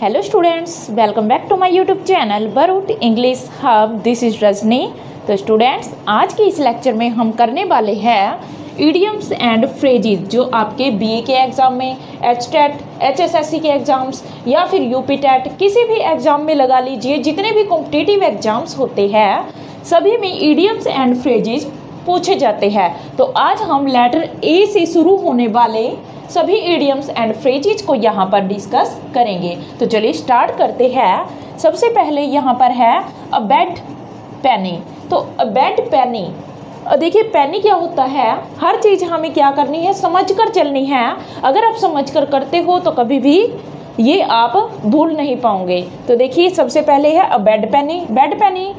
Hello students welcome back to my YouTube channel बरूट English hub this is Rajni तो students आज के इस lecture में हम करने वाले हैं ईडियम्स एंड फ्रेजिज जो आपके बीए के एग्ज़ाम में H TET H S S C के एग्ज़ाम्स या फिर यूपी टेट किसी भी एग्ज़ाम में लगा लीजिए, जितने भी कॉम्पिटिटिव एग्ज़ाम्स होते हैं, सभी में ईडियम्स एंड फ्रेजिज पूछे जाते हैं। तो आज हम लेटर ए से शुरू होने वाले सभी ईडियम्स एंड फ्रेजेज को यहाँ पर डिस्कस करेंगे। तो चलिए स्टार्ट करते हैं। सबसे पहले यहाँ पर है अ बेड पैनी तो अ बेड पैनी देखिए पैनी क्या होता है? हर चीज़ हमें क्या करनी है? समझ कर चलनी है। अगर आप समझ कर करते हो तो कभी भी ये आप भूल नहीं पाओगे। तो देखिए सबसे पहले है अ बेड पैनी बेड पैनी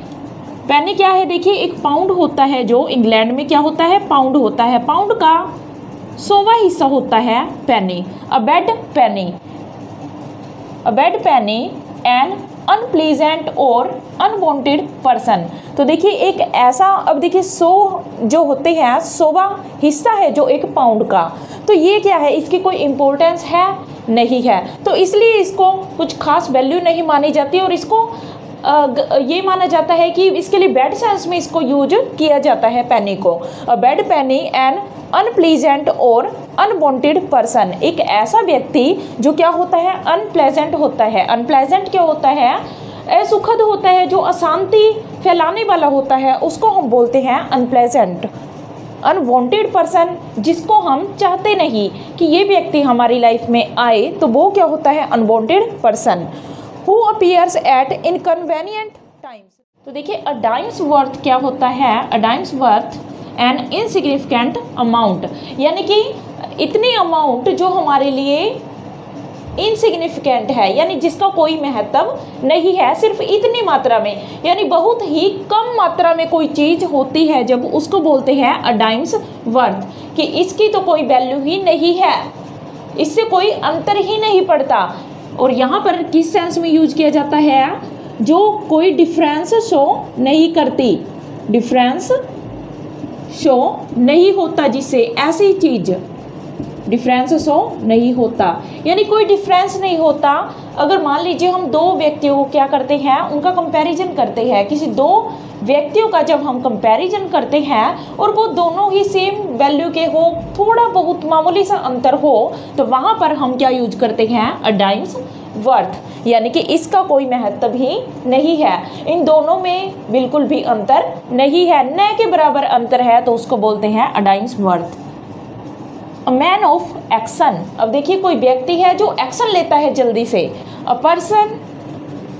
पैनी क्या है? देखिए एक पाउंड होता है जो इंग्लैंड में क्या होता है? पाउंड होता है। पाउंड का सोवा हिस्सा होता है penny a bad penny a bad penny an unpleasant और अनवांटेड पर्सन तो देखिए, एक ऐसा, अब देखिए, सो जो होते हैं, सोवा हिस्सा है जो एक पाउंड का। तो ये क्या है? इसकी कोई इम्पोर्टेंस है नहीं है। तो इसलिए इसको कुछ खास वैल्यू नहीं मानी जाती और इसको ये माना जाता है कि इसके लिए बैड सेंस में इसको यूज़ किया जाता है पैनी को। बेड पैनी एंड अनप्लीजेंट और अनवांटेड पर्सन एक ऐसा व्यक्ति जो क्या होता है? अनप्लेजेंट होता है। अनप्लेजेंट क्या होता है? असुखद होता है, जो अशांति फैलाने वाला होता है, उसको हम बोलते हैं अनप्लेजेंट अनवांटेड पर्सन जिसको हम चाहते नहीं कि ये व्यक्ति हमारी लाइफ में आए तो वो क्या होता है? Unwanted person who appears at inconvenient times तो देखिए अडाइम्स वर्थ क्या होता है? A dime's worth an insignificant amount यानी कि इतनी अमाउंट जो हमारे लिए इनसिग्निफिकेंट है, यानी जिसका कोई महत्व नहीं है, सिर्फ़ इतनी मात्रा में। यानी बहुत ही कम मात्रा में कोई चीज़ होती है जब उसको बोलते हैं अडाइम्स वर्थ कि इसकी तो कोई वैल्यू ही नहीं है। इससे कोई अंतर ही नहीं पड़ता। और यहाँ पर किस सेंस में यूज़ किया जाता है? जो कोई डिफरेंस शो नहीं करती। डिफरेंस शो नहीं होता जिससे ऐसी चीज़। डिफरेंस शो नहीं होता। यानी कोई डिफरेंस नहीं होता। अगर मान लीजिए हम दो व्यक्तियों को क्या करते हैं, उनका कंपैरिजन करते हैं, किसी दो व्यक्तियों का जब हम कंपैरिजन करते हैं और वो दोनों ही सेम वैल्यू के हो, थोड़ा बहुत मामूली सा अंतर हो तो वहाँ पर हम क्या यूज़ करते हैं? अडाइम्स वर्थ यानी कि इसका कोई महत्व ही नहीं है। इन दोनों में बिल्कुल भी अंतर नहीं है। न के बराबर अंतर है तो उसको बोलते हैं a dime's worth a man of action अब देखिए, कोई व्यक्ति है जो एक्शन लेता है जल्दी से। A person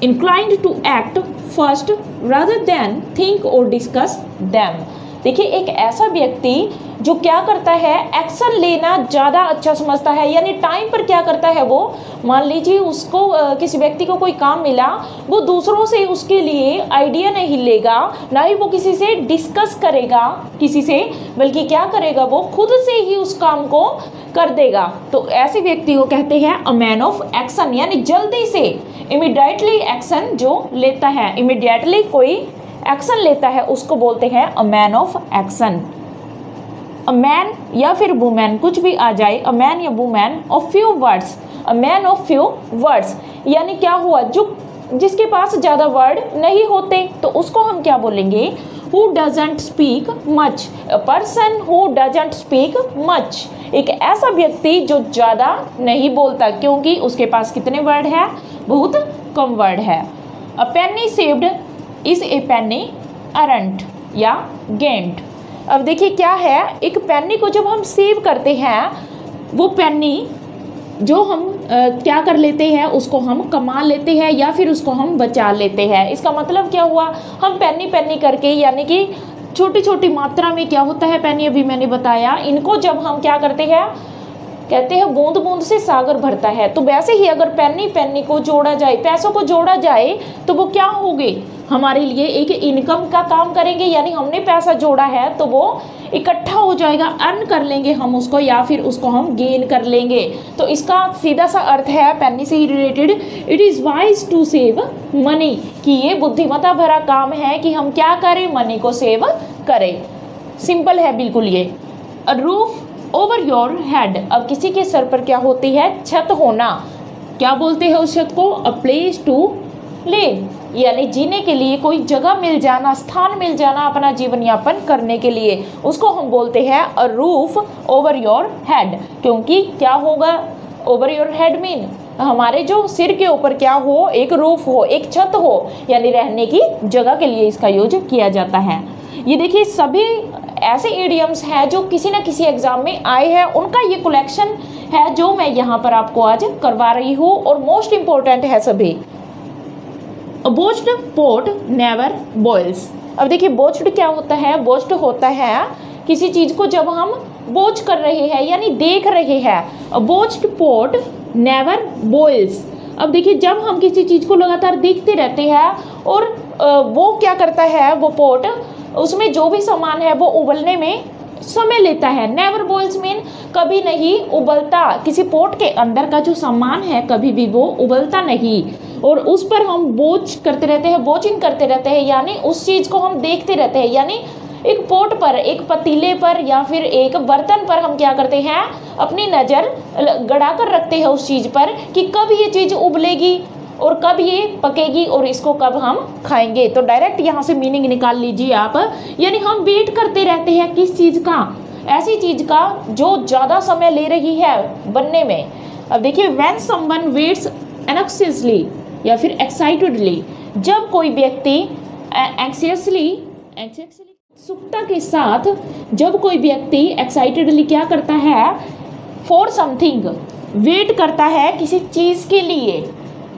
inclined to act first rather than think और डिस्कस दैम देखिए, एक ऐसा व्यक्ति जो क्या करता है एक्शन लेना ज़्यादा अच्छा समझता है। यानी टाइम पर क्या करता है वो? मान लीजिए उसको किसी व्यक्ति को कोई काम मिला, वो दूसरों से उसके लिए आइडिया नहीं लेगा, ना ही वो किसी से डिस्कस करेगा, किसी से, बल्कि क्या करेगा वो? खुद से ही उस काम को कर देगा। तो ऐसे व्यक्ति को कहते हैं अ मैन ऑफ़ एक्शन यानी जल्दी से इमिडिएटली एक्शन जो लेता है इमिडिएटली कोई एक्शन लेता है, उसको बोलते हैं a man of action a man या फिर वुमेन कुछ भी आ जाए अ मैन या woman of few words a man of few words यानी क्या हुआ? जो, जिसके पास ज़्यादा वर्ड नहीं होते तो उसको हम क्या बोलेंगे? Who doesn't speak much a person who doesn't speak much एक ऐसा व्यक्ति जो ज़्यादा नहीं बोलता, क्योंकि उसके पास कितने वर्ड है? बहुत कम वर्ड है। A penny saved is a penny earned या गेंट अब देखिए क्या है एक पेनी को जब हम सेव करते हैं वो पेनी जो हम आ, क्या कर लेते हैं उसको हम कमा लेते हैं या फिर उसको हम बचा लेते हैं। इसका मतलब क्या हुआ? हम पेनी पेनी करके यानी कि छोटी छोटी मात्रा में क्या होता है पेनी अभी मैंने बताया। इनको जब हम क्या करते हैं कहते हैं बूंद बूंद से सागर भरता है। तो वैसे ही अगर पेनी पेनी को जोड़ा जाए पैसों को जोड़ा जाए तो वो क्या होगे? हमारे लिए एक इनकम का काम करेंगे, यानी हमने पैसा जोड़ा है तो वो इकट्ठा हो जाएगा अर्न कर लेंगे हम उसको, या फिर उसको हम गेन कर लेंगे। तो इसका सीधा सा अर्थ है पेनी से ही related it is wise to save money कि ये बुद्धिमता भरा काम है कि हम क्या करें मनी को सेव करें। सिंपल है बिल्कुल ये। A roof over your head अब किसी के सर पर क्या होती है, छत होना। क्या बोलते हैं उस छत को? अ प्लेस टू लिव यानी जीने के लिए कोई जगह मिल जाना, स्थान मिल जाना अपना जीवन यापन करने के लिए, उसको हम बोलते हैं a roof over your head क्योंकि क्या होगा? ओवर योर हेड मीन हमारे जो सिर के ऊपर क्या हो? एक रूफ हो, एक छत हो, यानी रहने की जगह के लिए इसका यूज़ किया जाता है। ये देखिए, सभी ऐसे एडियम्स हैं जो किसी न किसी एग्ज़ाम में आए हैं। उनका ये कलेक्शन है जो मैं यहाँ पर आपको आज करवा रही हूँ और मोस्ट इम्पोर्टेंट है सभी। Watched pot never boils. अब देखिए, बोच्ड क्या होता है? बोच्ड होता है किसी चीज़ को जब हम बोझ कर रहे हैं, यानी देख रहे हैं। Watched pot never boils. अब देखिए, जब हम किसी चीज़ को लगातार देखते रहते हैं और वो क्या करता है, वो पोट उसमें जो भी सामान है, वो उबलने में समय लेता है। नेवर बॉइल्स मीन कभी नहीं उबलता। किसी पोट के अंदर का जो सामान है, कभी भी वो उबलता नहीं। और उस पर हम बोझ करते रहते हैं बोचिंग करते रहते हैं, यानी उस चीज़ को हम देखते रहते हैं, यानी एक पोट पर, एक पतीले पर या फिर एक बर्तन पर हम क्या करते हैं, अपनी नज़र गड़ा कर रखते हैं उस चीज़ पर कि कब ये चीज़ उबलेगी और कब ये पकेगी और इसको कब हम खाएँगे। तो डायरेक्ट यहाँ से मीनिंग निकाल लीजिए आप। यानी हम वेट करते रहते हैं किस चीज़ का? ऐसी चीज़ का जो ज़्यादा समय ले रही है बनने में। अब देखिए वैन समवन वेट्स एनक्सियसली या फिर एक्साइटेडली जब कोई व्यक्ति एंक्सियसली उत्सुकता के साथ जब कोई व्यक्ति एक्साइटेडली क्या करता है? फॉर समथिंग वेट करता है किसी चीज़ के लिए।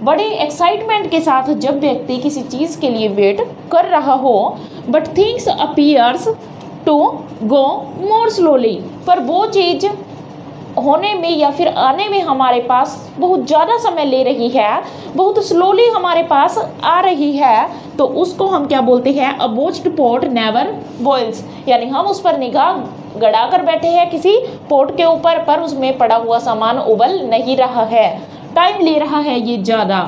बड़े एक्साइटमेंट के साथ जब व्यक्ति किसी चीज़ के लिए वेट कर रहा हो but things appears to go more slowly पर वो चीज़ होने में या फिर आने में हमारे पास बहुत ज़्यादा समय ले रही है, बहुत स्लोली हमारे पास आ रही है तो उसको हम क्या बोलते हैं? अबोच्ड पोर्ट नेवर बॉइल्स यानी हम उस पर निगाह गड़ा कर बैठे हैं, किसी पोर्ट के ऊपर, पर उसमें पड़ा हुआ सामान उबल नहीं रहा है। टाइम ले रहा है ये ज़्यादा।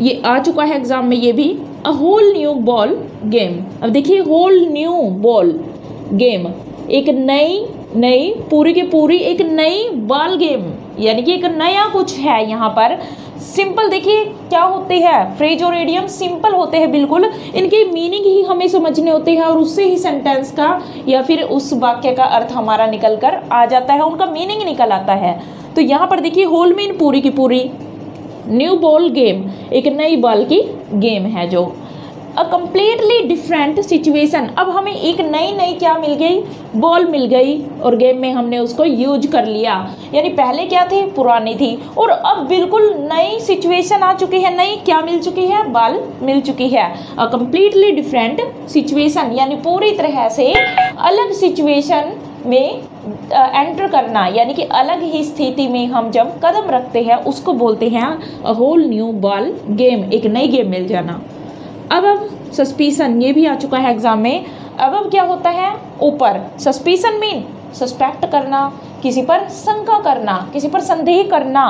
ये आ चुका है एग्ज़ाम में ये भी। A whole new ball game अब देखिए होल न्यू बॉल गेम एक नई नई, पूरी की पूरी एक नई बॉल गेम यानी कि एक नया कुछ है यहाँ पर। सिंपल देखिए क्या होते हैं। फ्रेज और एडियम सिंपल होते हैं बिल्कुल। इनके मीनिंग ही हमें समझने होते हैं और उससे ही सेंटेंस का या फिर उस वाक्य का अर्थ हमारा निकल कर आ जाता है, उनका मीनिंग निकल आता है। तो यहाँ पर देखिए होल मीन पूरी की पूरी न्यू बॉल गेम एक नई बॉल की गेम है जो। अ कम्प्लीटली डिफरेंट सिचुएशन अब हमें एक नई नई क्या मिल गई? बॉल मिल गई और गेम में हमने उसको यूज़ कर लिया। यानी पहले क्या थी? पुरानी थी। और अब बिल्कुल नई सिचुएशन आ चुकी है। नई क्या मिल चुकी है? बॉल मिल चुकी है। अ कम्प्लीटली डिफरेंट सिचुएशन यानी पूरी तरह से अलग सिचुएशन में एंटर करना। यानी कि अलग ही स्थिति में हम जब कदम रखते हैं, उसको बोलते हैं a whole new ball game एक नई गेम मिल जाना। अब अब सस्पीसन ये भी आ चुका है एग्ज़ाम में। अब अब क्या होता है? ऊपर। सस्पिसन मीन सस्पेक्ट करना, किसी पर शंका करना, किसी पर संदेह करना।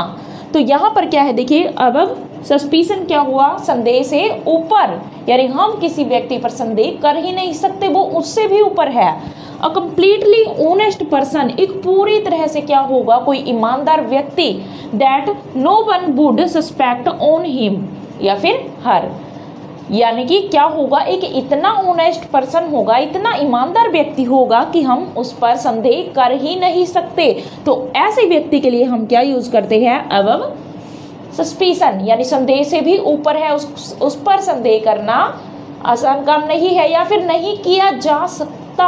तो यहाँ पर क्या है? देखिए, अब अब सस्पिसन क्या हुआ? संदेह से ऊपर। यानी हम किसी व्यक्ति पर संदेह कर ही नहीं सकते, वो उससे भी ऊपर है। अ कम्प्लीटली ओनेस्ट पर्सन एक पूरी तरह से क्या होगा? कोई ईमानदार व्यक्ति that no one would suspect on him या फिर हर। यानी कि क्या होगा? एक इतना ओनेस्ट पर्सन होगा, इतना ईमानदार व्यक्ति होगा कि हम उस पर संदेह कर ही नहीं सकते। तो ऐसे व्यक्ति के लिए हम क्या यूज़ करते हैं? अब सस्पिशन यानी संदेह से भी ऊपर है, उस उस पर संदेह करना आसान काम नहीं है या फिर नहीं किया जा सकता।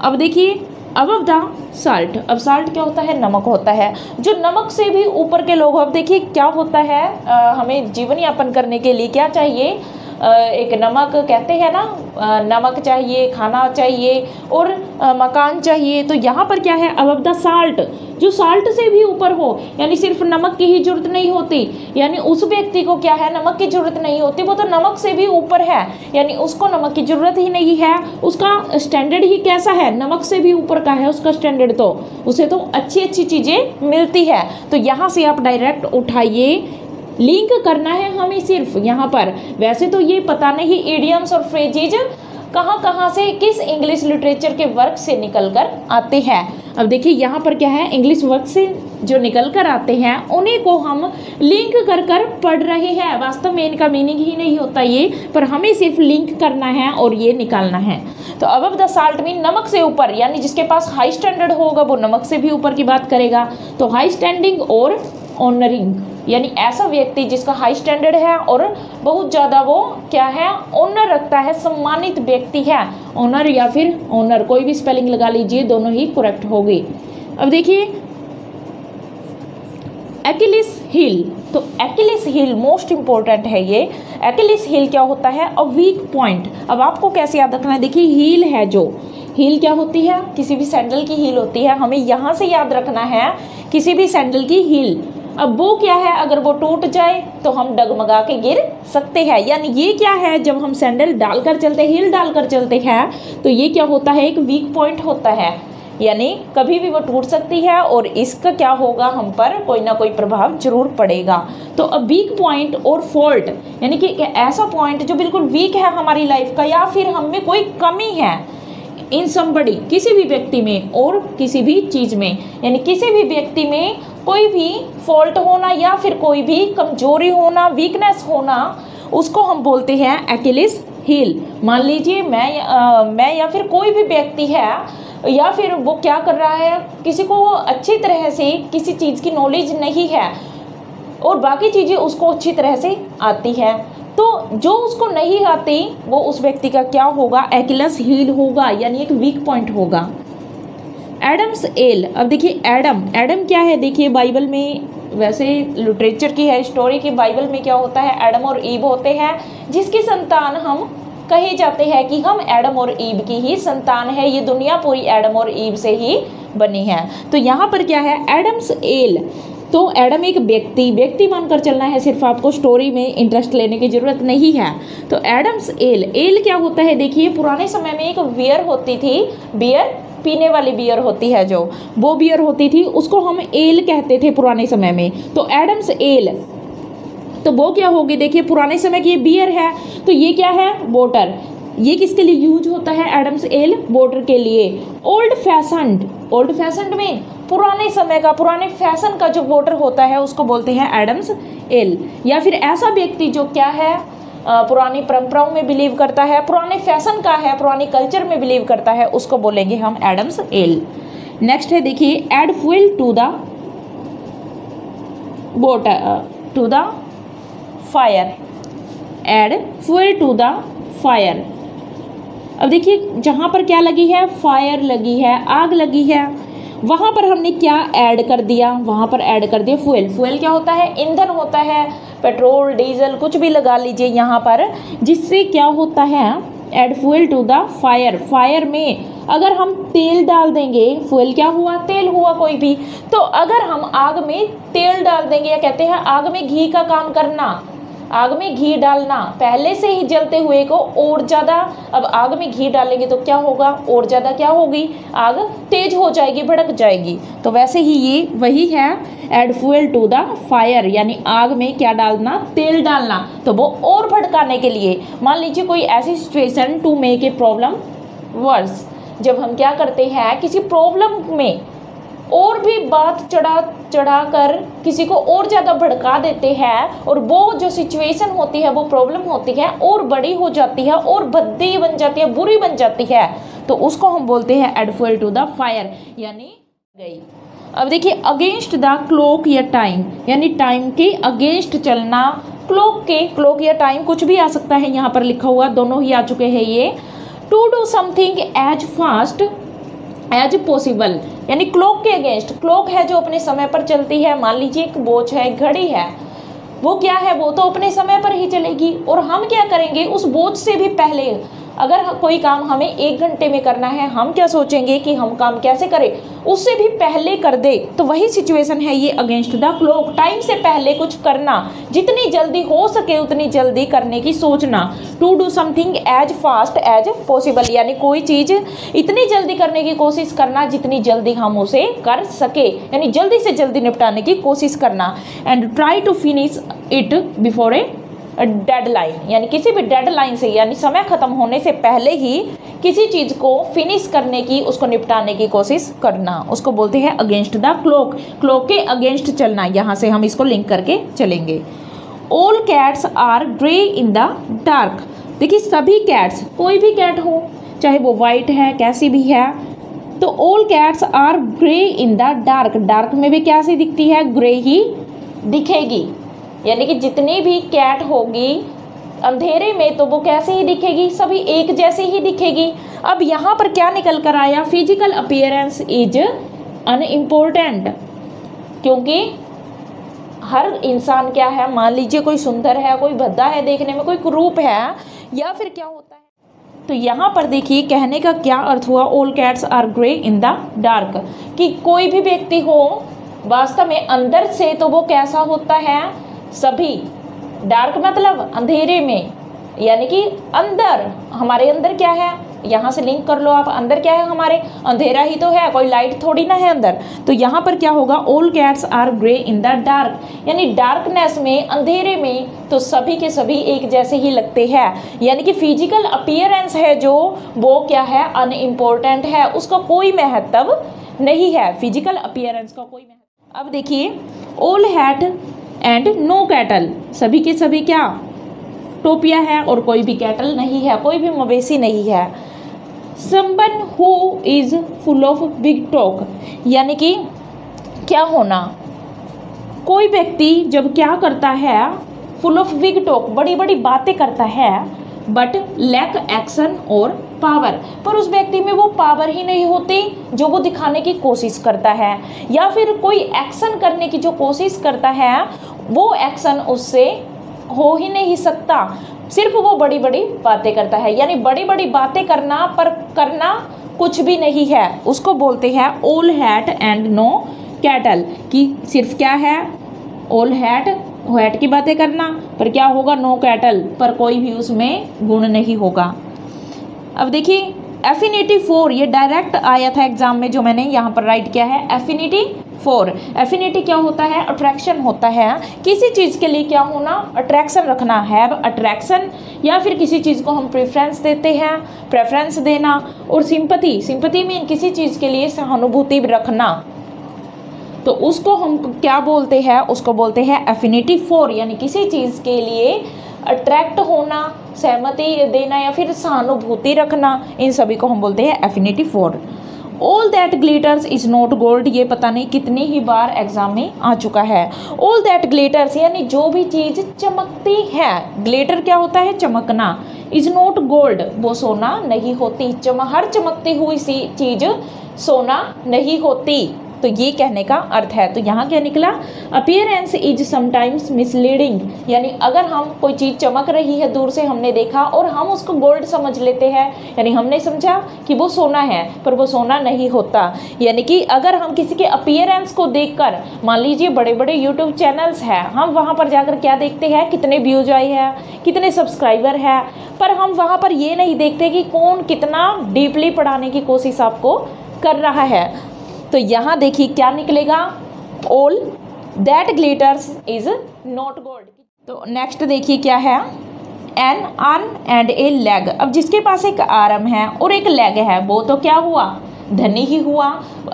अब देखिए अब अब साल्ट अब साल्ट क्या होता है? नमक होता है। जो नमक से भी ऊपर के लोग अब देखिए क्या होता है? आ, हमें जीवन यापन करने के लिए क्या चाहिए? एक नमक कहते हैं ना नमक चाहिए, खाना चाहिए और मकान चाहिए। तो यहाँ पर क्या है? अब द साल्ट जो साल्ट से भी ऊपर हो, यानी सिर्फ़ नमक की ही ज़रूरत नहीं होती, यानी उस व्यक्ति को क्या है? नमक की ज़रूरत नहीं होती, वो तो नमक से भी ऊपर है, यानी उसको नमक की ज़रूरत ही नहीं है। उसका स्टैंडर्ड ही कैसा है? नमक से भी ऊपर का है उसका स्टैंडर्ड तो। उसे तो अच्छी अच्छी चीज़ें मिलती है। तो यहाँ से आप डायरेक्ट उठाइए। लिंक करना है हमें सिर्फ़ यहाँ पर। वैसे तो ये पता नहीं एडियम्स और फ्रेजेज कहाँ कहाँ से, किस इंग्लिश लिटरेचर के वर्क से निकल कर आते हैं। अब देखिए यहाँ पर क्या है इंग्लिश वर्क से जो निकल कर आते हैं, उन्हीं को हम लिंक कर कर पढ़ रहे हैं। वास्तव में इनका मीनिंग ही नहीं होता ये, पर हमें सिर्फ़ लिंक करना है और ये निकालना है। तो अब द साल्ट मीन नमक से ऊपर, यानी जिसके पास हाई स्टैंडर्ड होगा, वो नमक से भी ऊपर की बात करेगा। तो हाई स्टैंडिंग और ऑनरिंग यानी ऐसा व्यक्ति जिसका हाई स्टैंडर्ड है और बहुत ज़्यादा वो क्या है ऑनर रखता है, सम्मानित व्यक्ति है। ऑनर या फिर ऑनर कोई भी स्पेलिंग लगा लीजिए, दोनों ही करेक्ट होगी अब देखिए एक्लिस हिल तो एक्लिस हिल मोस्ट इंपॉर्टेंट है ये। एक्लिस हिल क्या होता है? अ वीक पॉइंट अब आपको कैसे याद रखना है? देखिए हील है जो। हील क्या होती है? किसी भी सैंडल की हील होती है। हमें यहाँ से याद रखना है, किसी भी सैंडल की हील अब वो क्या है? अगर वो टूट जाए तो हम डगमगा के गिर सकते हैं। यानी ये क्या है? जब हम सैंडल डालकर चलते हील डालकर चलते हैं तो ये क्या होता है? एक वीक पॉइंट होता है। यानी कभी भी वो टूट सकती है और इसका क्या होगा? हम पर कोई ना कोई प्रभाव ज़रूर पड़ेगा। तो अ वीक पॉइंट और फॉल्ट यानी कि ऐसा पॉइंट जो बिल्कुल वीक है हमारी लाइफ का, या फिर हम में कोई कमी है इन समबड़ी किसी भी व्यक्ति में और किसी भी चीज़ में। यानी किसी भी व्यक्ति में कोई भी फॉल्ट होना या फिर कोई भी कमज़ोरी होना वीकनेस होना उसको हम बोलते हैं एक्लिस हील मान लीजिए मैं आ, मैं या फिर कोई भी व्यक्ति है या फिर वो क्या कर रहा है किसी को अच्छी तरह से किसी चीज़ की नॉलेज नहीं है और बाकी चीज़ें उसको अच्छी तरह से आती है। तो जो उसको नहीं आती वो उस व्यक्ति का क्या होगा? एक्लस हील होगा यानी एक वीक पॉइंट होगा। एडम्स एल अब देखिए एडम एडम क्या है? देखिए बाइबल में वैसे लिटरेचर की है स्टोरी की बाइबल में क्या होता है? एडम और ईब होते हैं, जिसकी संतान हम कहे जाते हैं कि हम एडम और ईब की ही संतान है। ये दुनिया पूरी एडम और ईब से ही बनी है। तो यहाँ पर क्या है? एडम्स एल तो एडम एक व्यक्ति व्यक्ति मानकर चलना है, सिर्फ़ आपको स्टोरी में इंटरेस्ट लेने की ज़रूरत नहीं है। तो एडम्स एल एल क्या होता है? देखिए, पुराने समय में एक बियर होती थी बियर पीने वाली बियर होती है जो, वो बियर होती थी, उसको हम एल कहते थे पुराने समय में। तो एडम्स एल तो वो क्या होगी? देखिए, पुराने समय की ये बियर है तो ये क्या है? वोटर ये किसके लिए यूज़ होता है? एडम्स एल वोटर के लिए। ओल्ड फैशनड ओल्ड फैशनड में पुराने समय का, पुराने फ़ैशन का जो वोटर होता है, उसको बोलते हैं एडम्स एल या फिर ऐसा व्यक्ति जो क्या है? पुरानी परंपराओं में बिलीव करता है, पुराने फ़ैशन का है, पुराने कल्चर में बिलीव करता है, उसको बोलेंगे हम एडम्स एल नेक्स्ट है, देखिए add fuel to the water to the fire add fuel to the fire अब देखिए, जहाँ पर क्या लगी है? फायर लगी है, आग लगी है. वहाँ पर हमने क्या ऐड कर दिया? वहाँ पर ऐड कर दिया फ्यूल फ्यूल क्या होता है? ईंधन होता है. पेट्रोल, डीजल कुछ भी लगा लीजिए यहाँ पर, जिससे क्या होता है add fuel to the fire fire में अगर हम तेल डाल देंगे फ्यूल क्या हुआ? तेल हुआ कोई भी। तो अगर हम आग में तेल डाल देंगे या कहते हैं आग में घी का काम करना आग में घी डालना। पहले से ही जलते हुए को और ज़्यादा, अब आग में घी डालेंगे तो क्या होगा? और ज़्यादा क्या होगी? आग तेज हो जाएगी, भड़क जाएगी। तो वैसे ही ये वही है add fuel to the fire यानी आग में क्या डालना? तेल डालना। तो वो और भड़काने के लिए, मान लीजिए कोई ऐसी situation to make a problem worse जब हम क्या करते हैं, किसी प्रॉब्लम में और भी बात चढ़ा चढ़ा कर किसी को और ज़्यादा भड़का देते हैं और वो जो सिचुएशन होती है, वो प्रॉब्लम होती है और बड़ी हो जाती है और भद्दी बन जाती है, बुरी बन जाती है। तो उसको हम बोलते हैं एडफुल टू द फायर यानी गई। अब देखिए अगेंस्ट द क्लॉक या टाइम यानी टाइम के अगेंस्ट चलना क्लॉक के क्लॉक या टाइम कुछ भी आ सकता है, यहाँ पर लिखा हुआ, दोनों ही आ चुके हैं ये। To do something as fast as possible यानी क्लॉक के अगेंस्ट क्लॉक है जो अपने समय पर चलती है, मान लीजिए एक वॉच है घड़ी है, वो क्या है? वो तो अपने समय पर ही चलेगी। और हम क्या करेंगे? उस बोझ से भी पहले अगर कोई काम हमें एक घंटे में करना है, हम क्या सोचेंगे कि हम काम कैसे करें? उससे भी पहले कर दे तो वही सिचुएशन है ये अगेंस्ट द क्लॉक टाइम से पहले कुछ करना, जितनी जल्दी हो सके उतनी जल्दी करने की सोचना. To do something as fast as possible यानी कोई चीज़ इतनी जल्दी करने की कोशिश करना, जितनी जल्दी हम उसे कर सके, यानी जल्दी से जल्दी निपटाने की कोशिश करना. And try to finish it before a deadline यानी किसी भी डेडलाइन से, यानी समय खत्म होने से पहले ही किसी चीज़ को फिनिश करने की, उसको निपटाने की कोशिश करना। उसको बोलते हैं अगेंस्ट द क्लोक क्लोक के अगेंस्ट चलना, यहाँ से हम इसको लिंक करके चलेंगे। All cats are grey in the dark देखिए, सभी कैट्स कोई भी कैट हो, चाहे वो वाइट है, कैसी भी है तो all cats are grey in the dark dark में भी कैसी दिखती है? ग्रे ही दिखेगी। यानी कि जितनी भी कैट होगी, अंधेरे में तो वो कैसे ही दिखेगी, सभी एक जैसे ही दिखेगी। अब यहाँ पर क्या निकल कर आया? फ़िज़िकल अपियरेंस इज़ अनइम्पोर्टेंट क्योंकि हर इंसान क्या है? मान लीजिए कोई सुंदर है, कोई भद्दा है देखने में, कोई क्रूप है, या फिर क्या होता है? तो यहाँ पर देखिए, कहने का क्या अर्थ हुआ? All cats are grey in the dark कि कोई भी व्यक्ति हो, वास्तव में अंदर से तो वो कैसा होता है? सभी डार्क मतलब अंधेरे में, यानी कि अंदर, हमारे अंदर क्या है? यहाँ से लिंक कर लो आप, अंदर क्या है हमारे? अंधेरा ही तो है, कोई लाइट थोड़ी ना है अंदर। तो यहाँ पर क्या होगा? All cats are grey in the dark यानी डार्कनेस में, अंधेरे में तो सभी के सभी एक जैसे ही लगते हैं। यानी कि फ़िज़िकल अपियरेंस है जो, वो क्या है? अनइम्पोर्टेंट है। उसका कोई महत्व नहीं है। फ़िज़िकल अपियरेंस का कोई महत्व अब देखिए ओल हैट एंड नो कैटल सभी के सभी क्या? टोपिया है और कोई भी कैटल नहीं है, कोई भी मवेशी नहीं है। Somebody who is full of big talk यानी कि क्या होना? कोई व्यक्ति जब क्या करता है फुल ऑफ़ बिग टॉक बड़ी बड़ी बातें करता है बट लैक एक्शन और पावर पर उस व्यक्ति में वो पावर ही नहीं होती जो वो दिखाने की कोशिश करता है। या फिर कोई एक्शन करने की जो कोशिश करता है, वो एक्शन उससे हो ही नहीं सकता। सिर्फ़ वो बड़ी बड़ी बातें करता है। यानी बड़ी बड़ी बातें करना पर करना कुछ भी नहीं है। उसको बोलते हैं ओल हैट एंड नो कैटल कि सिर्फ़ क्या है? ओल हैट हैट की बातें करना, पर क्या होगा? नो कैटल पर कोई भी उसमें गुण नहीं होगा। अब देखिए एफिनिटी फोर ये डायरेक्ट आया था एग्ज़ाम में जो मैंने यहाँ पर राइट किया है। एफिनिटी फोर एफिनिटी क्या होता है? अट्रैक्शन होता है। किसी चीज़ के लिए क्या होना? अट्रैक्शन रखना है। अट्रैक्शन या फिर किसी चीज़ को हम प्रेफरेंस देते हैं प्रेफरेंस देना। और सिंपति सिंपति मीन किसी चीज़ के लिए सहानुभूति रखना। तो उसको हम क्या बोलते हैं? उसको बोलते हैं एफिनिटी फोर यानी किसी चीज़ के लिए अट्रैक्ट होना, सहमति देना या फिर सहानुभूति रखना, इन सभी को हम बोलते हैं affinity for all that glitters is not gold ये पता नहीं कितनी ही बार एग्ज़ाम में आ चुका है. ऑल दैट ग्लिटर्स यानी जो भी चीज़ चमकती है ग्लिटर क्या होता है? चमकना. इज़ नॉट गोल्ड वो सोना नहीं होती. चम, हर चमकती हुई सी चीज़ सोना नहीं होती. तो ये कहने का अर्थ है। तो यहाँ क्या निकला? अपियरेंस इज़ समटाइम्स मिसलीडिंग यानी अगर हम कोई चीज़ चमक रही है दूर से हमने देखा और हम उसको गोल्ड समझ लेते हैं, यानी हमने समझा कि वो सोना है, पर वो सोना नहीं होता। यानी कि अगर हम किसी के अपियरेंस को देखकर, मान लीजिए बड़े बड़े यूट्यूब चैनल्स हैं, हम वहाँ पर जाकर क्या देखते हैं? कितने व्यूज़ आए हैं, कितने सब्सक्राइबर हैं, पर हम वहाँ पर ये नहीं देखते कि कौन कितना डीपली पढ़ाने की कोशिश आपको कर रहा है। तो यहाँ देखिए क्या निकलेगा। All that glitters is not gold तो नेक्स्ट देखिए क्या है। An arm and a leg अब जिसके पास एक आर्म है और एक लेग है, वो तो क्या हुआ? धनी ही हुआ।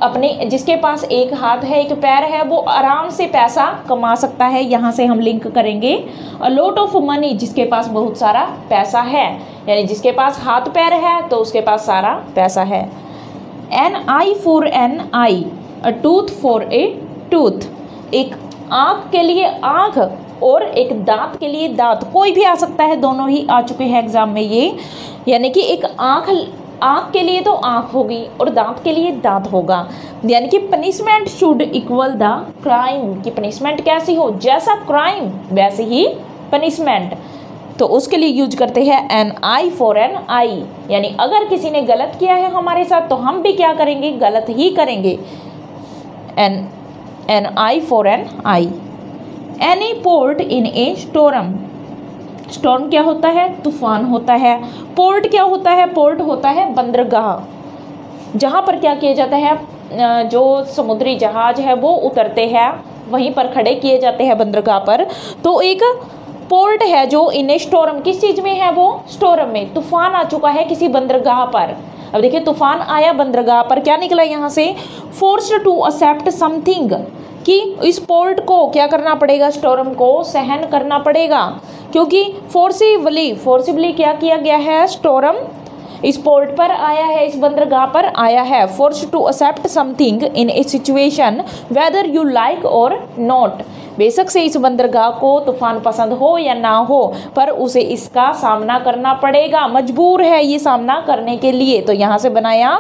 अपने जिसके पास एक हाथ है, एक पैर है, वो आराम से पैसा कमा सकता है। यहाँ से हम लिंक करेंगे। अ लॉट ऑफ़ मनी जिसके पास बहुत सारा पैसा है। यानी जिसके पास हाथ पैर है तो उसके पास सारा पैसा है। An eye for an eye a tooth for a tooth एक आँख के लिए आँख और एक दांत के लिए दांत। कोई भी आ सकता है, दोनों ही आ चुके हैं एग्ज़ाम में ये। यानी कि एक आँख आँख के लिए तो आँख होगी और दांत के लिए दांत होगा। यानी कि punishment should equal the crime की पनिशमेंट कैसी हो? जैसा क्राइम वैसे ही पनिशमेंट तो उसके लिए यूज़ करते हैं an eye for an eye यानी अगर किसी ने गलत किया है हमारे साथ तो हम भी क्या करेंगे? गलत ही करेंगे। An any for any any port in a storm storm क्या होता है? तूफ़ान होता है। पोर्ट क्या होता है? पोर्ट होता है बंदरगाह। जहाँ पर क्या किया जाता है? जो समुद्री जहाज़ है, वो उतरते हैं। वहीं पर खड़े किए जाते हैं बंदरगाह पर। तो एक पोर्ट है जो इन्हें स्टोरम किस चीज़ में है वो? स्टोरम में। तूफ़ान आ चुका है किसी बंदरगाह पर। अब देखिए, तूफ़ान आया बंदरगाह पर। क्या निकला यहाँ से? फोर्स टू एक्सेप्ट समथिंग कि इस पोर्ट को क्या करना पड़ेगा? स्टोरम को सहन करना पड़ेगा। क्योंकि फोर्सिबली फोर्सिबली क्या किया गया है? स्टोरम इस पोर्ट पर आया है, इस बंदरगाह पर आया है। Force to accept something in a situation whether you like or not बेशक से इस बंदरगाह को तूफ़ान पसंद हो या ना हो, पर उसे इसका सामना करना पड़ेगा। मजबूर है ये सामना करने के लिए। तो यहाँ से बनाया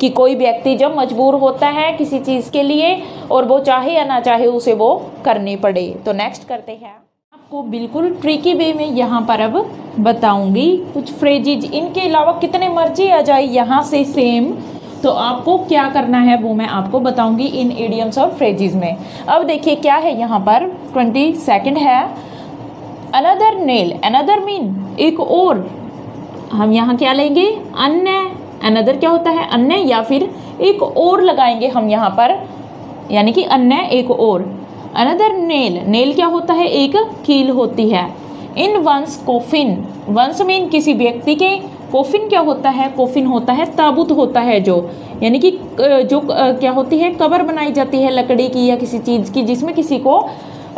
कि कोई व्यक्ति जब मजबूर होता है किसी चीज़ के लिए, और वो चाहे या ना चाहे उसे वो करनी पड़े। तो नेक्स्ट करते हैं। आपको बिल्कुल ट्रिकी वे में यहाँ पर अब बताऊँगी। कुछ फ्रेजिज इनके अलावा कितने मर्ज़ी आ जाए, यहाँ से सेम तो आपको क्या करना है वो मैं आपको बताऊँगी इन एडियम्स और फ्रेजिज में। अब देखिए क्या है यहाँ पर ट्वेंटी सेकेंड है। अनदर नेल अनदर मीन एक और। हम यहाँ क्या लेंगे? अन्य। अनदर क्या होता है? अन्य या फिर एक और लगाएँगे हम यहाँ पर। यानी कि अन्य, एक और। अनदर नेल नेल क्या होता है? एक कील होती है। In one's coffin one's mean किसी व्यक्ति के कोफिन क्या होता है? कोफिन होता है, ताबूत होता है जो। यानी कि जो क्या होती है? कबर बनाई जाती है लकड़ी की या किसी चीज़ की, जिसमें किसी को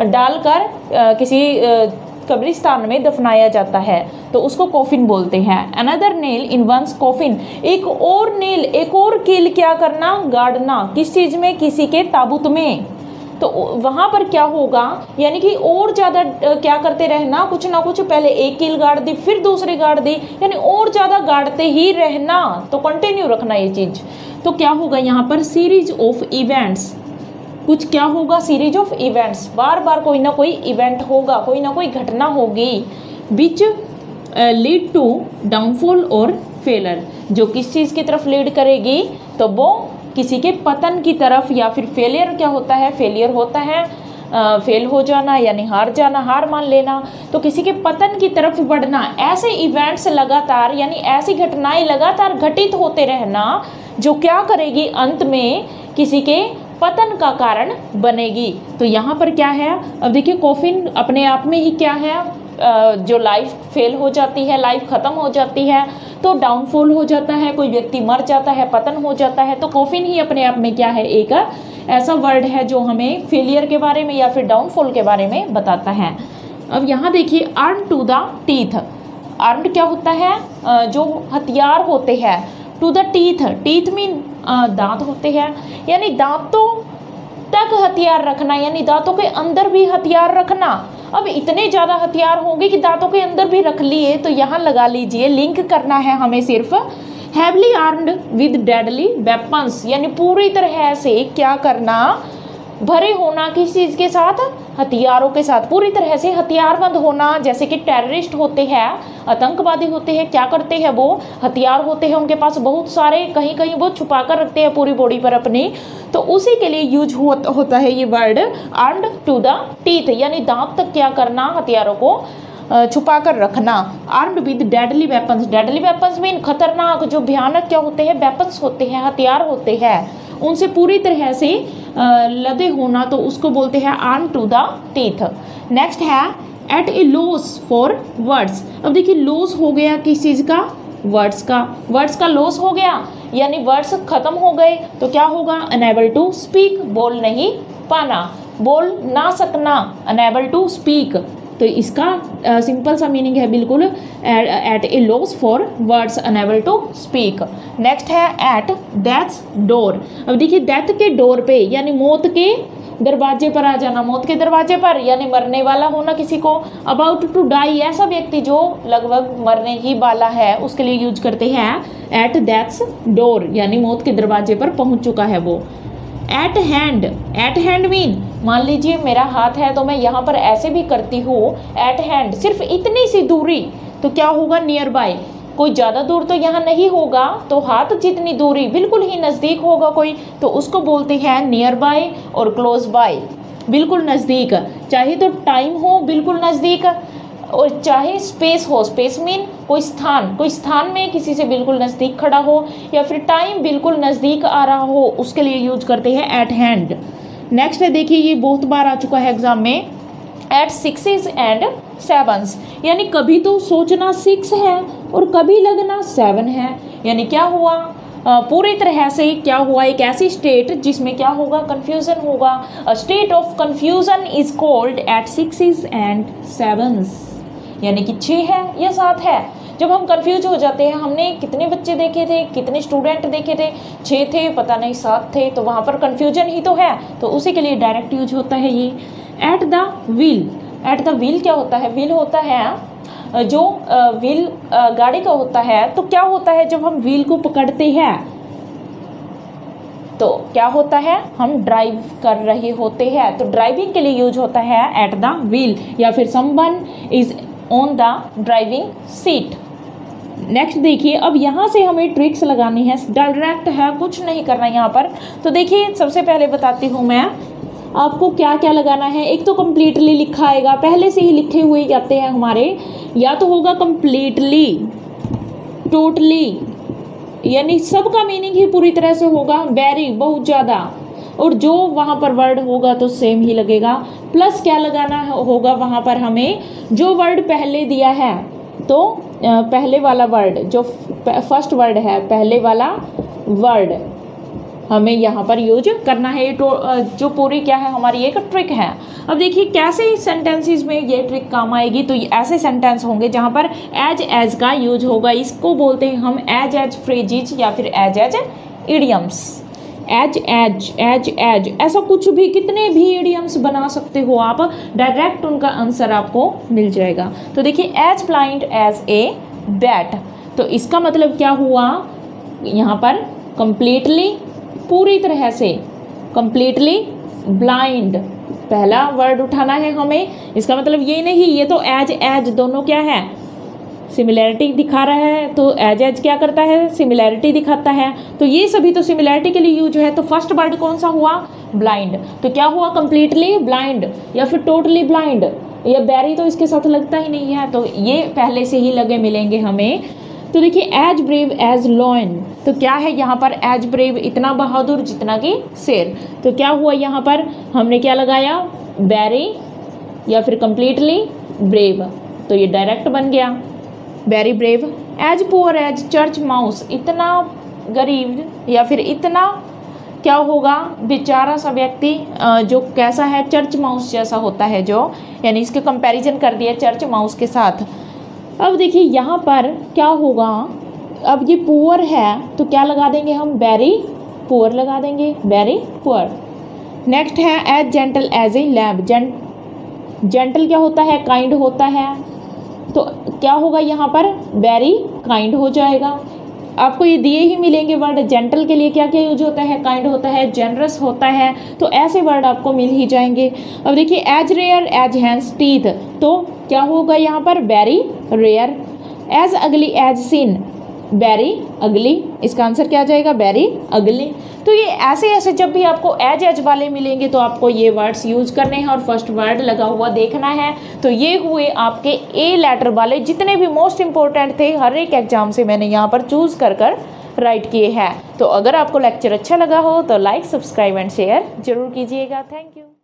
डालकर किसी कब्रिस्तान में दफनाया जाता है। तो उसको कोफिन बोलते हैं। Another nail in one's coffin एक और नेल एक और कील क्या करना? गाड़ना। किस चीज़ में? किसी के ताबूत में। तो वहाँ पर क्या होगा? यानी कि और ज़्यादा क्या करते रहना? कुछ ना कुछ पहले एक कील गाड़ दी, फिर दूसरी गाड़ दी। यानी और ज़्यादा गाड़ते ही रहना। तो कंटिन्यू रखना ये चीज़। तो क्या होगा यहाँ पर? सीरीज़ ऑफ़ इवेंट्स कुछ क्या होगा? सीरीज़ ऑफ़ इवेंट्स बार बार कोई ना कोई इवेंट होगा, कोई ना कोई घटना होगी। बिच लीड टू डाउनफॉल और फेलर जो किस चीज़ की तरफ़ लीड करेगी? तो वो किसी के पतन की तरफ़ या फिर फेलियर क्या होता है? फेलियर होता है आ, फेल हो जाना यानी हार जाना हार मान लेना। तो किसी के पतन की तरफ़ बढ़ना ऐसे इवेंट्स लगातार यानी ऐसी घटनाएँ लगातार घटित होते रहना जो क्या करेगी? अंत में किसी के पतन का कारण बनेगी। तो यहाँ पर क्या है? अब देखिए कॉफिन अपने आप में ही क्या है? जो लाइफ फेल हो जाती है लाइफ ख़त्म हो जाती है। तो डाउनफॉल हो जाता है, कोई व्यक्ति मर जाता है, पतन हो जाता है तो कॉफिन ही अपने आप में क्या है, एक ऐसा वर्ड है जो हमें फेलियर के बारे में या फिर डाउनफॉल के बारे में बताता है। अब यहाँ देखिए armed to the teeth armed क्या होता है? जो हथियार होते हैं to the teeth teeth mean दांत होते हैं। यानी दांतों तक हथियार रखना, यानी दांतों के अंदर भी हथियार रखना। अब इतने ज़्यादा हथियार होंगे कि दांतों के अंदर भी रख लिए तो यहाँ लगा लीजिए, लिंक करना है हमें सिर्फ़। Heavily armed with deadly weapons यानी पूरी तरह से क्या करना भरे होना किस चीज़ के साथ हथियारों के साथ। पूरी तरह से हथियारबंद होना जैसे कि टेररिस्ट होते हैं आतंकवादी होते हैं क्या करते हैं वो? हथियार होते हैं उनके पास बहुत सारे कहीं कहीं वो छुपा कर रखते हैं पूरी बॉडी पर अपनी। तो उसी के लिए यूज़ हो, होता है ये word armed to the teeth यानी दांत तक क्या करना हथियारों को छुपा कर रखना। Armed with deadly weapons deadly weapons mean खतरनाक जो भयानक क्या होते हैं वेपन्स होते हैं हथियार होते हैं। उनसे पूरी तरह से लदे होना तो उसको बोलते हैं arm to the teeth next है at a loss for words अब देखिए लॉस हो गया किस चीज़ का? वर्ड्स का. वर्ड्स का लॉस हो गया, यानी वर्ड्स खत्म हो गए तो क्या होगा? अनेबल टू स्पीक बोल नहीं पाना. बोल ना सकना. अनेबल टू स्पीक तो इसका सिंपल सा मीनिंग है बिल्कुल at a loss for words unable to speak next है एट डेथ्स डोर अब देखिए डेथ के डोर पे, यानी मौत के दरवाजे पर आ जाना, मौत के दरवाजे पर, यानी मरने वाला होना किसी को अबाउट टू डाई ऐसा व्यक्ति जो लगभग मरने ही वाला है, उसके लिए यूज़ करते हैं एट डेथ्स डोर यानी मौत के दरवाजे पर पहुँच चुका है वो। At hand at hand mean मान लीजिए मेरा हाथ है तो मैं यहाँ पर ऐसे भी करती हूँ एट हैंड सिर्फ़ इतनी सी दूरी तो क्या होगा नियर बाय कोई ज़्यादा दूर तो यहाँ नहीं होगा तो हाथ जितनी दूरी बिल्कुल ही नज़दीक होगा कोई तो उसको बोलते हैं नियर बाय और क्लोज बाय बिल्कुल नज़दीक। चाहे तो टाइम हो, बिल्कुल नज़दीक और चाहे स्पेस हो स्पेस मीन कोई स्थान कोई स्थान में किसी से बिल्कुल नज़दीक खड़ा हो या फिर टाइम बिल्कुल नज़दीक आ रहा हो, उसके लिए यूज़ करते हैं एट हैंड नेक्स्ट है, देखिए, ये बहुत बार आ चुका है एग्ज़ाम में. एट सिक्सेस एंड सेवन्स यानी कभी तो सोचना सिक्स है और कभी लगना सेवन है. यानी क्या हुआ? पूरी तरह से क्या हुआ? एक ऐसी स्टेट जिसमें क्या होगा? कन्फ्यूज़न होगा. State of confusion is called at six and sevens यानी कि छः है या सात है? जब हम कंफ्यूज हो जाते हैं, हमने कितने बच्चे देखे थे, कितने स्टूडेंट देखे थे छः थे, पता नहीं सात थे तो वहाँ पर कन्फ्यूज़न ही तो है। तो उसी के लिए डायरेक्ट यूज़ होता है ये। At the wheel at the wheel क्या होता है? व्हील होता है जो व्हील गाड़ी का होता है तो क्या होता है जब हम व्हील को पकड़ते हैं? तो क्या होता है? हम ड्राइव कर रहे होते हैं। तो ड्राइविंग के लिए यूज़ होता है एट द व्हील या फिर someone is on the driving seat next देखिए, अब यहाँ से हमें ट्रिक्स लगानी है। डायरेक्ट है, कुछ नहीं करना यहाँ पर। तो देखिए, सबसे पहले बताती हूँ मैं आपको क्या क्या लगाना है। एक तो कम्प्लीटली लिखा आएगा। पहले से ही लिखे हुए जाते हैं हमारे। या तो होगा कम्प्लीटली टोटली यानी सबका मीनिंग ही पूरी तरह से होगा। वेरी बहुत ज़्यादा। और जो वहाँ पर वर्ड होगा तो सेम ही लगेगा। प्लस क्या लगाना होगा वहाँ पर हमें, जो वर्ड पहले दिया है तो पहले वाला वर्ड जो फ़र्स्ट वर्ड है, पहले वाला वर्ड हमें यहाँ पर यूज़ करना है। तो जो पूरी क्या है, हमारी एक ट्रिक है। अब देखिए, कैसे सेंटेंसेस में ये ट्रिक काम आएगी? तो ऐसे सेंटेंस होंगे जहाँ पर एज एज का यूज़ होगा। इसको बोलते हैं हम एज एज फ्रेजिज या फिर as as idioms as as as as ऐसा कुछ भी, कितने भी एडियम्स बना सकते हो आप डायरेक्ट उनका आंसर आपको मिल जाएगा। तो देखिए as blind as a bat तो इसका मतलब क्या हुआ? यहाँ पर कंप्लीटली पूरी तरह से कंप्लीटली ब्लाइंड पहला वर्ड उठाना है हमें। इसका मतलब ये नहीं, ये तो एज एज दोनों क्या है? सिमिलैरिटी दिखा रहा है तो एज एज क्या करता है? सिमिलैरिटी दिखाता है। तो ये सभी तो सिमिलैरिटी के लिए यूज़ है तो फ़र्स्ट वर्ड कौन सा हुआ? ब्लाइंड। तो क्या हुआ? कंप्लीटली ब्लाइंड, या फिर टोटली ब्लाइंड? या बैरी तो इसके साथ लगता ही नहीं है तो ये पहले से ही लगे मिलेंगे हमें। तो देखिए, एज ब्रेव, एज लॉयन। तो क्या है यहाँ पर एज ब्रेव? इतना बहादुर, जितना कि शेर। तो क्या हुआ यहाँ पर? हमने क्या लगाया? बैरी, या फिर कंप्लीटली ब्रेव। तो ये डायरेक्ट बन गया। Very brave as poor as church mouse इतना गरीब या फिर इतना क्या होगा? बेचारा सा व्यक्ति जो कैसा है चर्च माउस जैसा होता है जो, यानी इसके कंपैरिजन कर दिया चर्च माउस के साथ। अब देखिए, यहाँ पर क्या होगा? अब ये पुअर है तो क्या लगा देंगे हम? वेरी पुअर लगा देंगे। वेरी पुअर नेक्स्ट है as gentle as a lamb gent gentle क्या होता है? काइंड होता है। तो क्या होगा यहाँ पर? वेरी काइंड हो जाएगा। आपको ये दिए ही मिलेंगे वर्ड जेंटल के लिए। क्या क्या यूज़ होता है? काइंड होता है जेनरस होता है। तो ऐसे वर्ड आपको मिल ही जाएँगे। अब देखिए as rare as hen's teeth तो क्या होगा यहाँ पर? Very rare as ugly as sin very ugly इसका आंसर क्या आ जाएगा? वेरी अगली तो ये ऐसे ऐसे जब भी आपको एज एज वाले मिलेंगे तो आपको ये वर्ड्स यूज़ करने हैं और फ़र्स्ट वर्ड लगा हुआ देखना है। तो ये हुए आपके ए लेटर वाले, जितने भी मोस्ट इंपॉर्टेंट थे, हर एक एग्ज़ाम से मैंने यहाँ पर चूज़ कर कर राइट किए हैं। तो अगर आपको लेक्चर अच्छा लगा हो तो लाइक सब्सक्राइब एंड शेयर ज़रूर कीजिएगा। Thank you